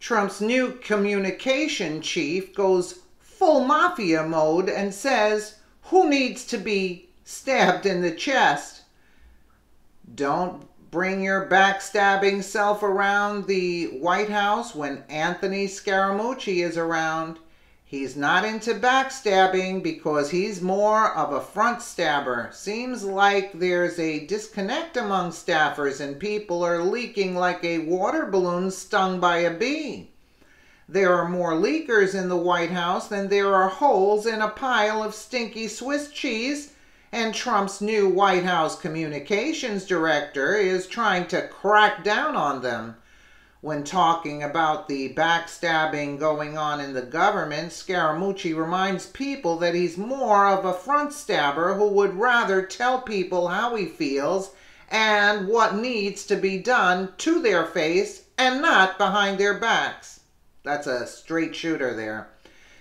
Trump's new communication chief goes full mafia mode and says, Who needs to be stabbed in the chest? Don't bring your backstabbing self around the White House when Anthony Scaramucci is around. He's not into backstabbing because he's more of a front stabber. Seems like there's a disconnect among staffers and people are leaking like a water balloon stung by a bee. There are more leakers in the White House than there are holes in a pile of stinky Swiss cheese and Trump's new White House communications director is trying to crack down on them. When talking about the backstabbing going on in the government, Scaramucci reminds people that he's more of a front stabber who would rather tell people how he feels and what needs to be done to their face and not behind their backs. That's a straight shooter there.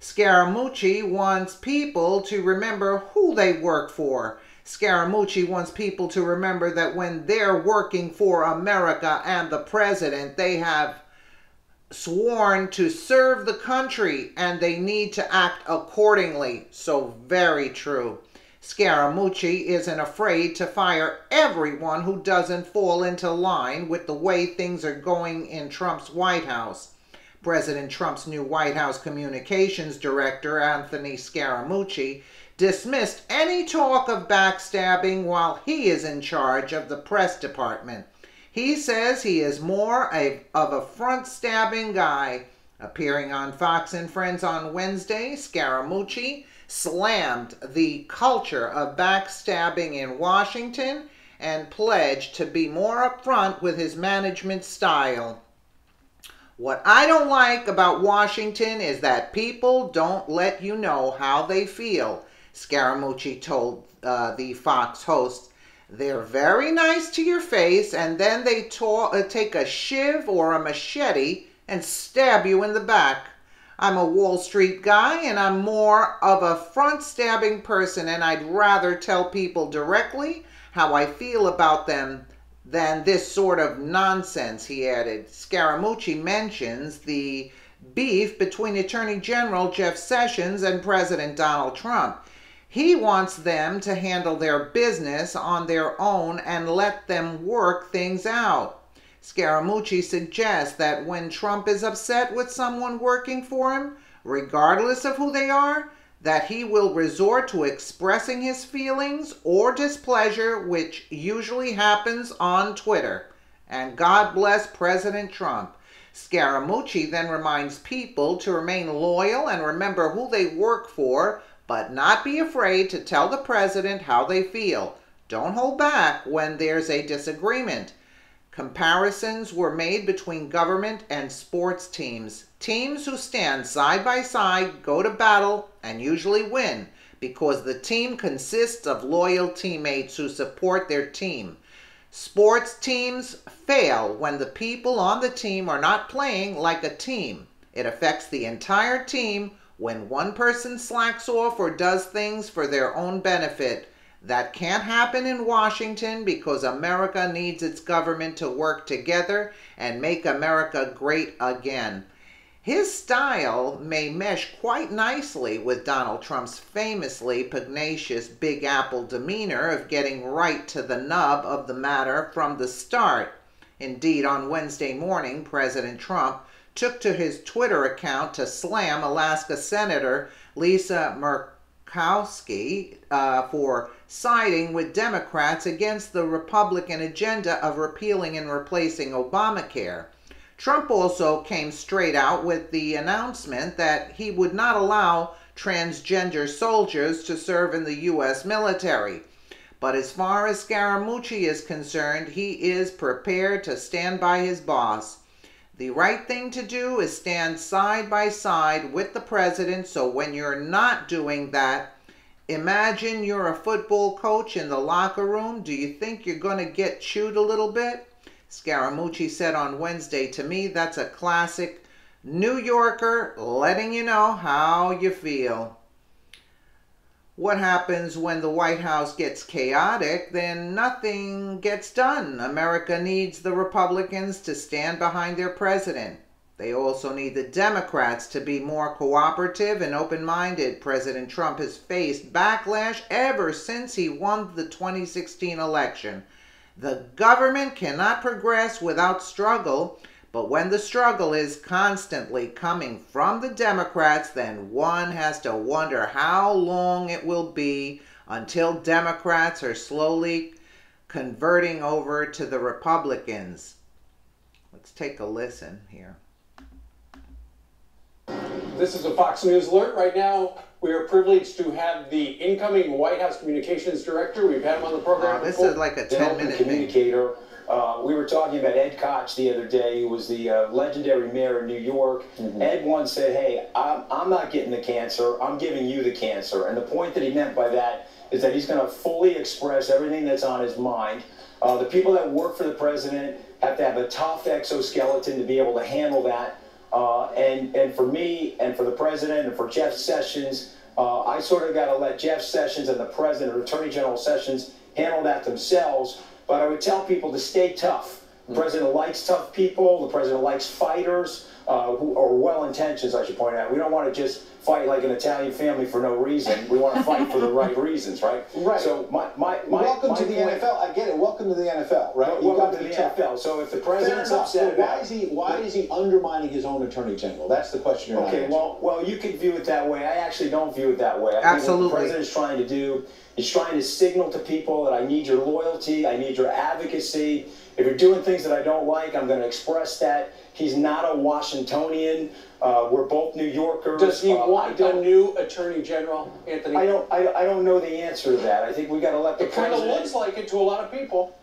Scaramucci wants people to remember who they work for. Scaramucci wants people to remember that when they're working for America and the president, they have sworn to serve the country and they need to act accordingly. So, very true. Scaramucci isn't afraid to fire everyone who doesn't fall into line with the way things are going in Trump's White House. President Trump's new White House communications director, Anthony Scaramucci, dismissed any talk of backstabbing while he is in charge of the press department. He says he is more a, of a front stabbing guy. Appearing on Fox and Friends on Wednesday, Scaramucci slammed the culture of backstabbing in Washington and pledged to be more upfront with his management style. What I don't like about Washington is that people don't let you know how they feel, Scaramucci told uh, the Fox host. They're very nice to your face, and then they uh, take a shiv or a machete and stab you in the back. I'm a Wall Street guy, and I'm more of a front stabbing person, and I'd rather tell people directly how I feel about them than this sort of nonsense, he added. Scaramucci mentions the beef between Attorney General Jeff Sessions and President Donald Trump. He wants them to handle their business on their own and let them work things out. Scaramucci suggests that when Trump is upset with someone working for him, regardless of who they are, that he will resort to expressing his feelings or displeasure, which usually happens on Twitter. And God bless President Trump. Scaramucci then reminds people to remain loyal and remember who they work for, but not be afraid to tell the president how they feel. Don't hold back when there's a disagreement. Comparisons were made between government and sports teams. Teams who stand side by side go to battle and usually win because the team consists of loyal teammates who support their team. Sports teams fail when the people on the team are not playing like a team. It affects the entire team when one person slacks off or does things for their own benefit. That can't happen in Washington because America needs its government to work together and make America great again. His style may mesh quite nicely with Donald Trump's famously pugnacious Big Apple demeanor of getting right to the nub of the matter from the start. Indeed, on Wednesday morning, President Trump took to his Twitter account to slam Alaska Senator Lisa Murkowski uh, for siding with Democrats against the Republican agenda of repealing and replacing Obamacare. Trump also came straight out with the announcement that he would not allow transgender soldiers to serve in the U.S. military. But as far as Scaramucci is concerned, he is prepared to stand by his boss. The right thing to do is stand side by side with the president, so when you're not doing that, Imagine you're a football coach in the locker room. Do you think you're going to get chewed a little bit? Scaramucci said on Wednesday to me, that's a classic New Yorker letting you know how you feel. What happens when the White House gets chaotic? Then nothing gets done. America needs the Republicans to stand behind their president. They also need the Democrats to be more cooperative and open minded. President Trump has faced backlash ever since he won the 2016 election. The government cannot progress without struggle, but when the struggle is constantly coming from the Democrats, then one has to wonder how long it will be until Democrats are slowly converting over to the Republicans. Let's take a listen here. This is a Fox News alert. Right now, we are privileged to have the incoming White House Communications Director. We've had him on the program. Uh, this before. is like a 10 minute thing. Uh, we were talking about Ed Koch the other day, who was the uh, legendary mayor of New York. Ed once said, Hey, I'm, I'm not getting the cancer, I'm giving you the cancer. And the point that he meant by that is that he's going to fully express everything that's on his mind. Uh, the people that work for the president have to have a tough exoskeleton to be able to handle that. Uh, and, and for me and for the president and for Jeff Sessions, uh, I sort of got to let Jeff Sessions and the president, or Attorney General Sessions, handle that themselves. But I would tell people to stay tough. The president likes tough people. The president likes fighters uh, who are well intentioned, I should point out. We don't want to just fight like an Italian family for no reason. We want to fight for the right reasons, right? Right. So my, my, my Welcome my to the point- NFL. I get it. Welcome to the NFL, right? Wel- You've Welcome got to be the tough. NFL. So if the president's upset But why is he why is he undermining his own attorney general? That's the question you're Okay, well, well, you could view it that way. I actually don't view it that way. I Absolutely. think what the president's trying to do is trying to signal to people that I need your loyalty, I need your advocacy. If you're doing things that I don't like, I'm going to express that. He's not a Washingtonian. Uh, we're both New Yorkers. Does he Uh, want a new Attorney General, Anthony? I don't. I, I don't know the answer to that. I think we got to let the It kind of looks like it to a lot of people.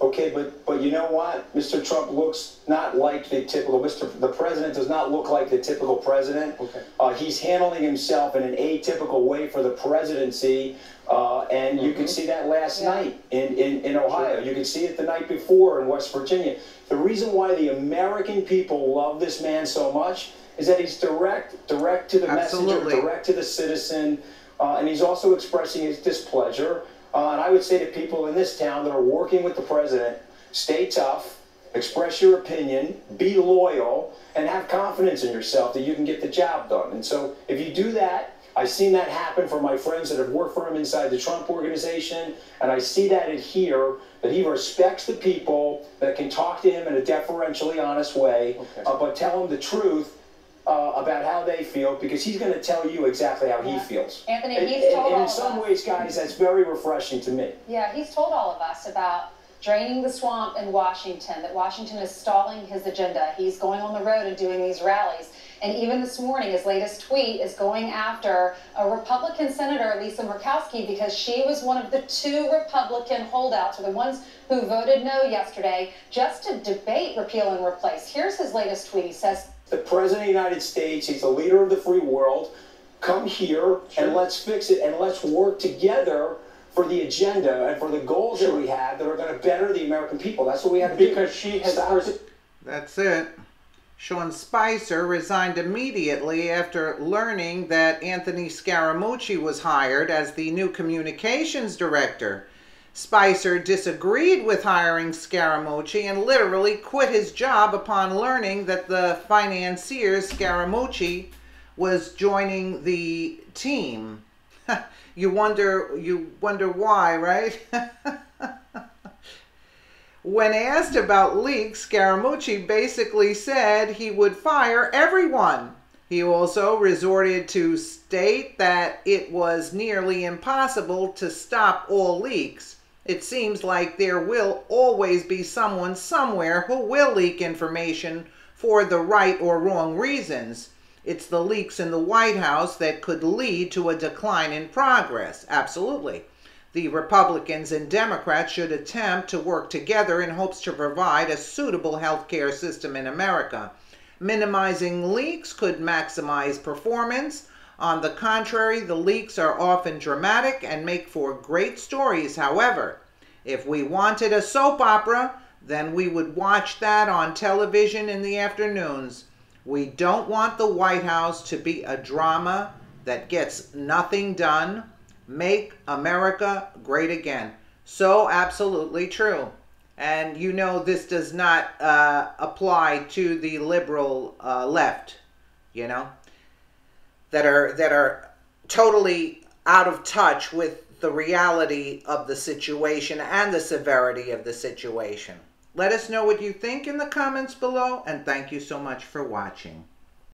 Okay, but but you know what? Mr. Trump looks not like the typical Mr. The president does not look like the typical president. Okay. Uh, he's handling himself in an atypical way for the presidency, uh, and you can see that last Yeah. night in, in, in Ohio. You can see it the night before in West Virginia. The reason why the American people love this man so much is that he's direct, direct to the Absolutely. messenger, direct to the citizen, uh, and he's also expressing his displeasure. Uh, and I would say to people in this town that are working with the president, stay tough, express your opinion, be loyal, and have confidence in yourself that you can get the job done. And so if you do that, I've seen that happen for my friends that have worked for him inside the Trump organization, and I see that in here that he respects the people that can talk to him in a deferentially honest way, Okay. uh, but tell him the truth uh, about how they feel because he's going to tell you exactly how he feels. Anthony, and, he's and- told and all in some us. ways, guys, that's very refreshing to me. Yeah, he's told all of us about draining the swamp in Washington, that Washington is stalling his agenda. He's going on the road and doing these rallies. And even this morning, his latest tweet is going after a Republican Senator, Lisa Murkowski, because she was one of the two Republican holdouts, or the ones who voted no yesterday, just to debate repeal and replace. Here's his latest tweet. He says, The president of the United States, he's the leader of the free world. Come here and let's fix it and let's work together for the agenda and for the goals that we have that are going to better the American people. That's what we have to do. Because she has Stop pers- That's it. Sean Spicer resigned immediately after learning that Anthony Scaramucci was hired as the new communications director. Spicer disagreed with hiring Scaramucci and literally quit his job upon learning that the financier Scaramucci was joining the team. you wonder you wonder why, right? When asked about leaks, Scaramucci basically said he would fire everyone. He also resorted to state that it was nearly impossible to stop all leaks. It seems like there will always be someone somewhere who will leak information for the right or wrong reasons. It's the leaks in the White House that could lead to a decline in progress. Absolutely. The Republicans and Democrats should attempt to work together in hopes to provide a suitable health care system in America. Minimizing leaks could maximize performance. On the contrary, the leaks are often dramatic and make for great stories. However, if we wanted a soap opera, then we would watch that on television in the afternoons. We don't want the White House to be a drama that gets nothing done. Make America great again. So absolutely true. And you know this does not uh, apply to the liberal uh, left, you know, that are that are totally out of touch with the reality of the situation and the severity of the situation. Let us know what you think in the comments below, and thank you so much for watching.